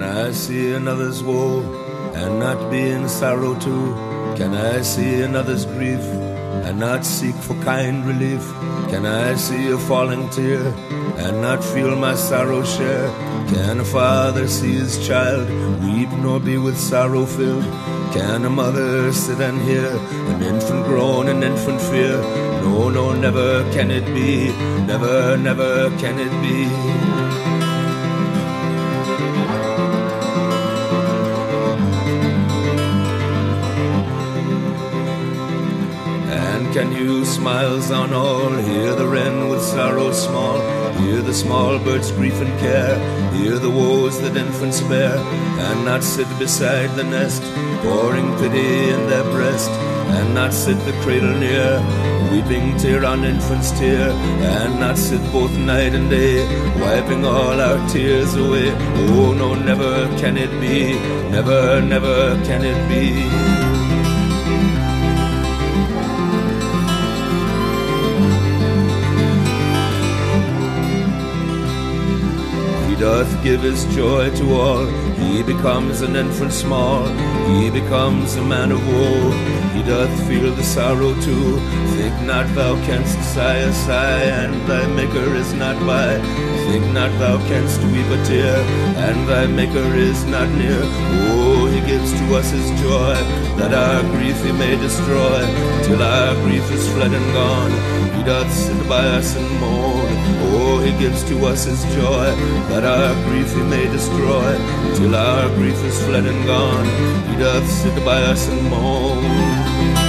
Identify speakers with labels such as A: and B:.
A: I see another's woe and not be in sorrow too? Can I see another's grief and not seek for kind relief? Can I see a falling tear and not feel my sorrow share? Can a father see his child weep nor be with sorrow filled? Can a mother sit and hear an infant groan and infant fear? No, no, never can it be, never, never can it be. And can you smiles on all hear the wren with sorrow small? Hear the small bird's grief and care, hear the woes that infants bear, and not sit beside the nest, pouring pity in their breast, and not sit the cradle near, weeping tear on infant's tear, and not sit both night and day, wiping all our tears away. Oh no, never can it be, never, never can it be. Doth give his joy to all. He becomes an infant small. He becomes a man of woe. He doth feel the sorrow too. Think not thou canst sigh a sigh, and thy maker is not by. Think not thou canst weep a tear, and thy maker is not near. Oh, gives to us his joy, that our grief he may destroy, till our grief is fled and gone. He doth sit by us and mourn. Oh, he gives to us his joy, that our grief he may destroy, till our grief is fled and gone. He doth sit by us and mourn.